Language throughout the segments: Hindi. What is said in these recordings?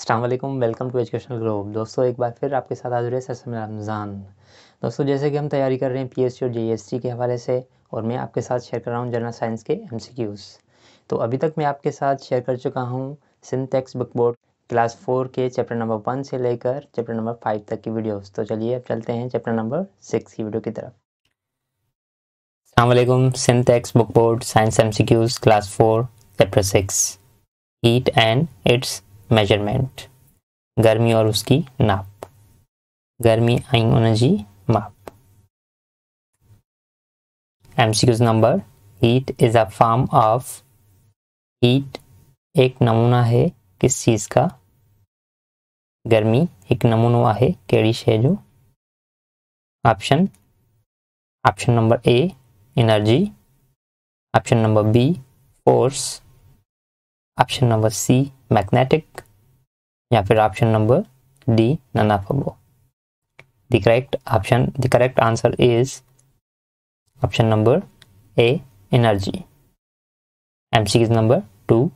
अस्सलाम वालेकुम टू एजुकेशनल ग्रोप। दोस्तों, एक बार फिर आपके साथ हाजिर है सर रमज़ान। दोस्तों, जैसे कि हम तैयारी कर रहे हैं पीएससी और जेएसटी के हवाले से, और मैं आपके साथ शेयर कर रहा हूँ जनरल साइंस के एमसीक्यूज़ तो अभी तक मैं आपके साथ शेयर कर चुका हूँ syntax book board class four के चैप्टर नंबर वन से लेकर चैप्टर नंबर फाइव तक की वीडियोज़ तो चलिए अब चलते हैं चैप्टर नंबर सिक्स की वीडियो की तरफ़। अल्लाम syntax book board science MCQs class four, chapter six. Heat and its measurement गर्मी और उसकी नाप। गर्मी आई एनर्जी माप। MCQs number heat is a form of heat एक नमूना है किस चीज़ का? गर्मी एक नमूना है केड़ी शे जो? Option option number A energy option number B force option number C magnetic या फिर option number D none of above the correct option the correct answer is option number A energy MCQs number two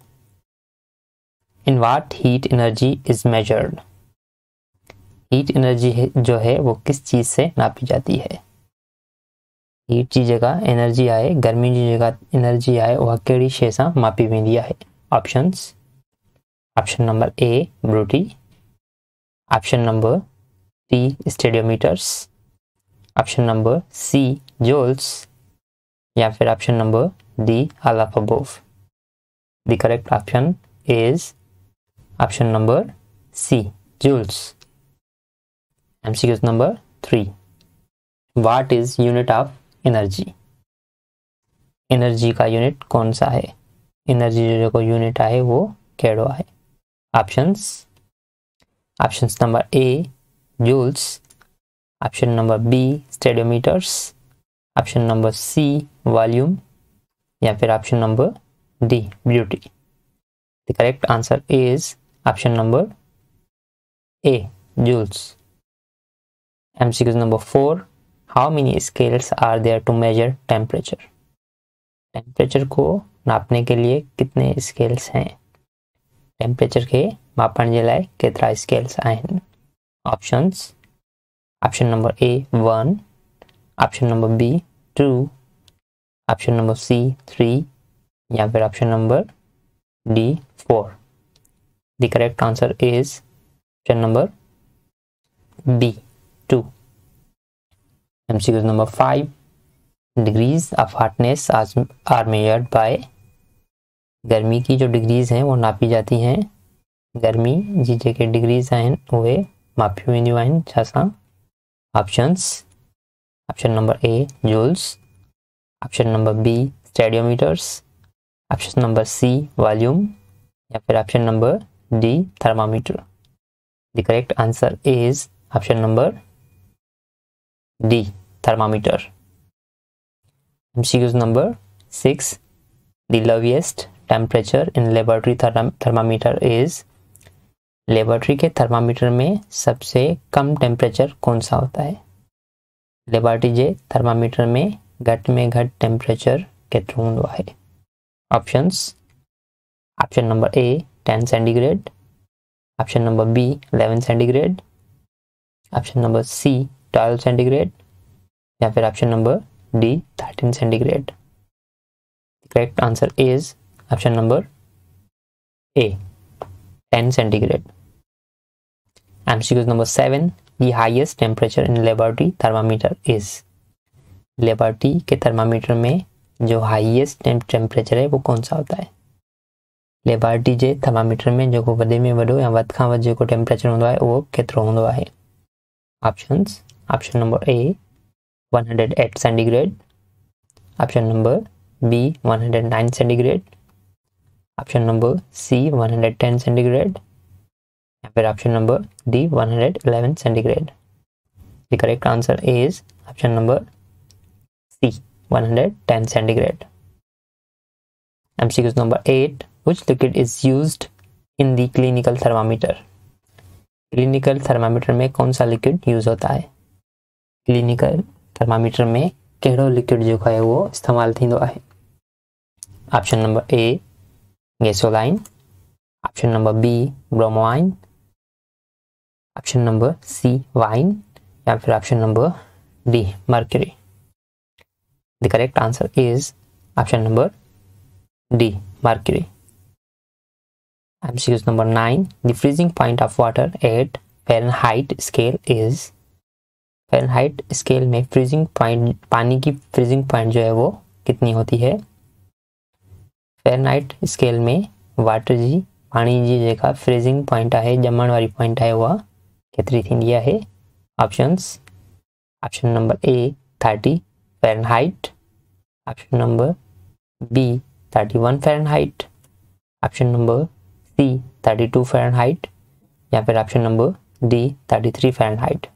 in what heat energy is measured heat energy जो है, वो किस चीज़ से नापी जाती है? हीट जी जगह एनर्जी आए, गर्मी जी जगह एनर्जी आए वह कड़ी शे से मापी वेंदी है options option number A ब्रूटी option number T stadiometers option number C joules या फिर option number D अलाफोव the correct option is option number C joules MCQs number three what is unit of energy energy का यूनिट कौन सा है? एनर्जी जो यूनिट है वो कहो है options options number a joules option number b stadiometers option number c volume या फिर option number d beauty the correct answer is option number a joules mcq number 4 how many scales are there to measure temperature temperature को नापने के लिए कितने स्केल्स हैं टेम्परेचर के मापन जे लाइ केतिरा स्केल्स आहिनि options option number A one option number B two option number C three या फिर option number D four the correct answer is option number B two MCQ number five. Degrees of hotness are measured by गर्मी की जो डिग्रीज हैं, वो नापी जाती हैं। गर्मी जी जेके डिग्रीज आहिनि उहे मापियूं वेंदियूं आहिनि छा सां options option number A joules option number B stadiometers option number C volume या फिर option number D thermometer the correct answer is option number D thermometer MCQs number 6 the lowest temperature in laboratory thermometer is laboratory के थर्मामीटर में सबसे कम टेम्परेचर कौन सा होता है? लेबोरेटरी जे थर्मामीटर में घट में घट टेम्परेचर केतिरो हूंदो आहे options option number A ten centigrade option number B eleven centigrade option number C twelve centigrade या फिर option number D thirteen centigrade correct answer is option number A 10 centigrade MCQ number seven the highest temperature in laboratory thermometer is laboratory के थर्मामीटर में जो हाईएस्ट टेम्परेचर है, वो कौन सा होता है? लेबोरेटरी जे थर्मामीटर में जो वॾे में वॾो या वध खां टेम्परेचर हूंदो आहे उहो केतिरो option number A 108 centigrade option number B 109 centigrade option number C 110 centigrade या फिर option number D 111 centigrade the correct answer is option number C 110 centigrade MCQ number 8 which liquid is used in the clinical thermometer? Clinical thermometer में कौन सा लिक्विड यूज़ होता है? क्लिनिकल थर्मामीटर में कहिड़ो लिक्विड जो है वो इस्तेमाल option number A gasoline option number b bromine option number C wine या फिर option number D mercury the correct answer is option number D mercury MCQ number 9 the freezing point of water at Fahrenheit scale is Fahrenheit scale में freezing point पानी की freezing point जो है वो कितनी होती है Fahrenheit scale में वाटर जी पाणी जी जेका फ्रीजिंग पॉइंट आहे ॼमण वारी पॉइंट आहे, उहा केतिरी थींदी आहे? Options option number A thirty Fahrenheit option number B thirty one Fahrenheit option number C thirty two Fahrenheit या फिर option number D thirty three Fahrenheit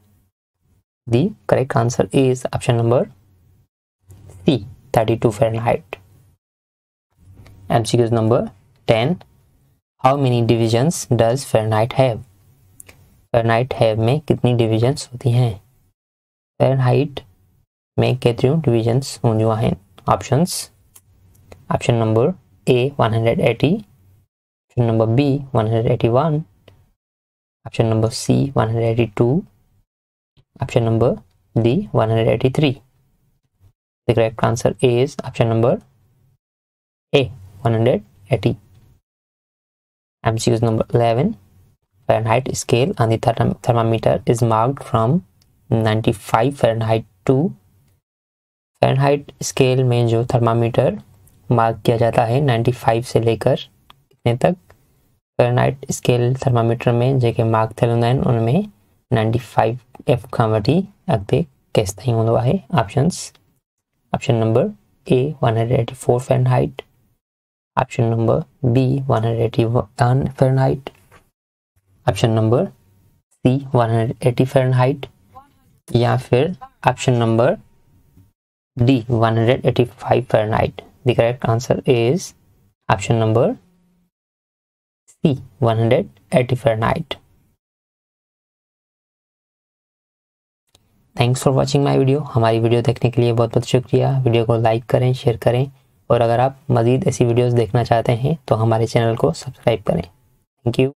the correct answer is option number C thirty two Fahrenheit MCQs number ten how many divisions does Fahrenheit have Fahrenheit have में कितनी डिविजन्स होती हैं? फेरनाइट में कैतरी डिविजन्स होंदियों हैं? Options option number A 180 option number B 181 option number C 182 option number D 183 the correct answer is option number A 180. MCQs number 11. Fahrenheit scale on the therm thermometer is marked from 95 Fahrenheit to Fahrenheit scale में जो थर्मामीटर मार्क किया जाता है 95 से लेकर कितने तक Fahrenheit स्केल थर्मामीटर में जेके मार्क थियल हूंदा आहिनि उन में 95 एफ़ खां वठी अॻिते केसि ताईं हूंदो आहे options option number A 184 Fahrenheit option number B one hundred Fahrenheit option number C one hundred Fahrenheit या फिर option number D 185 Fahrenheit the correct answer is option number C 180 Fahrenheit thanks for watching my video हमारी वीडियो देखने के लिए बहुत बहुत शुक्रिया. वीडियो को लाइक करें शेयर करें. और अगर आप मज़ीद ऐसी वीडियोज़ देखना चाहते हैं तो हमारे चैनल को सब्सक्राइब करें। Thank you.